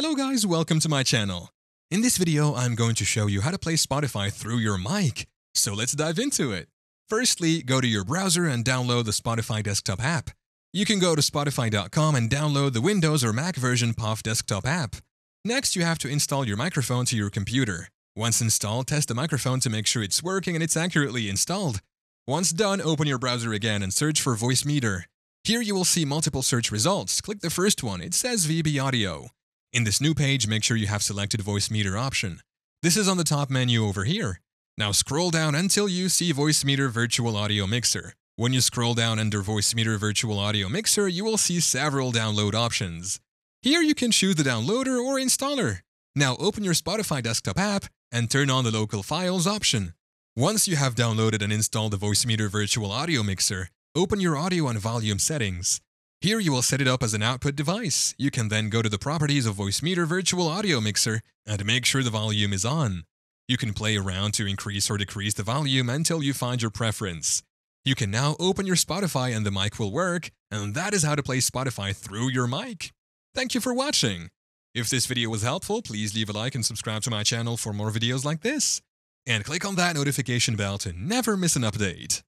Hello guys, welcome to my channel. In this video, I'm going to show you how to play Spotify through your mic. So let's dive into it. Firstly, go to your browser and download the Spotify desktop app. You can go to spotify.com and download the Windows or Mac version POF desktop app. Next, you have to install your microphone to your computer. Once installed, test the microphone to make sure it's working and it's accurately installed. Once done, open your browser again and search for Voicemeeter. Here you will see multiple search results. Click the first one. It says VB Audio. In this new page, make sure you have selected Voicemeeter option. This is on the top menu over here. Now scroll down until you see Voicemeeter Virtual Audio Mixer. When you scroll down under Voicemeeter Virtual Audio Mixer, you will see several download options. Here you can choose the downloader or installer. Now open your Spotify desktop app and turn on the local files option. Once you have downloaded and installed the Voicemeeter Virtual Audio Mixer, open your audio and volume settings. Here you will set it up as an output device. You can then go to the properties of Voicemeeter Virtual Audio Mixer and make sure the volume is on. You can play around to increase or decrease the volume until you find your preference. You can now open your Spotify and the mic will work, and that is how to play Spotify through your mic. Thank you for watching. If this video was helpful, please leave a like and subscribe to my channel for more videos like this. And click on that notification bell to never miss an update.